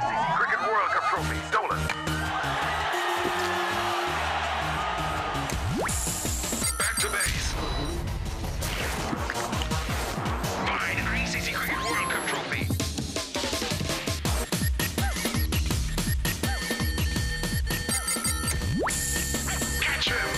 Cricket World Cup trophy stolen. Back to base. Find ICC Cricket World Cup trophy. Catch him.